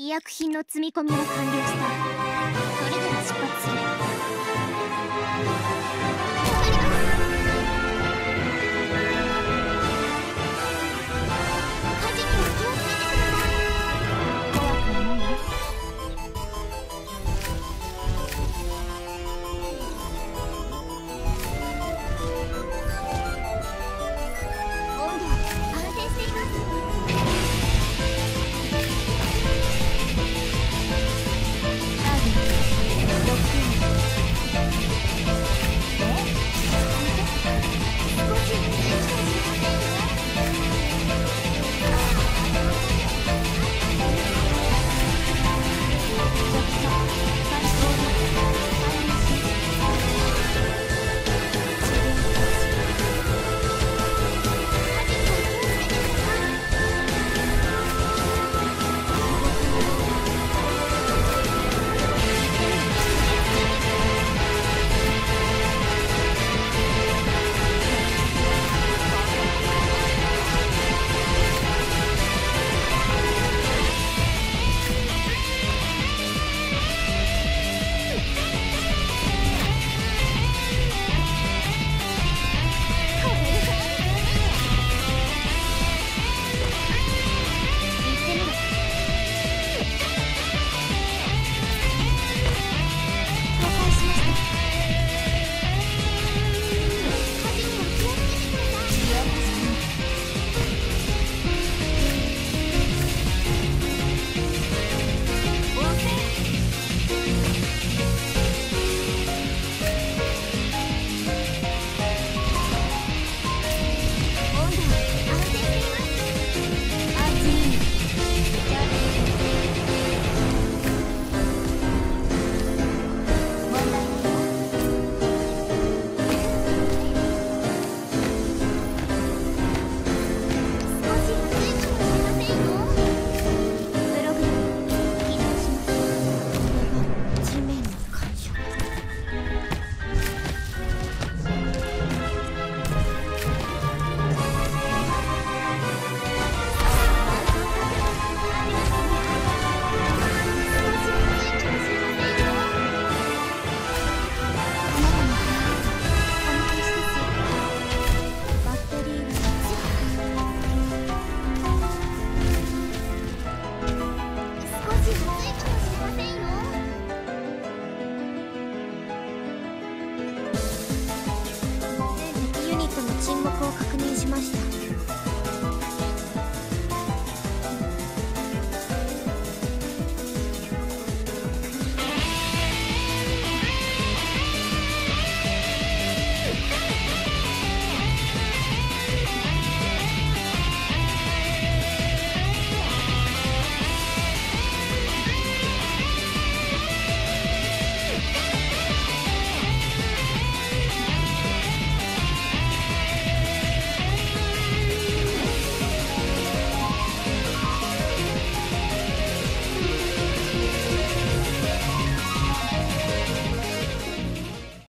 医薬品の積み込みを完了した。それでは出発する。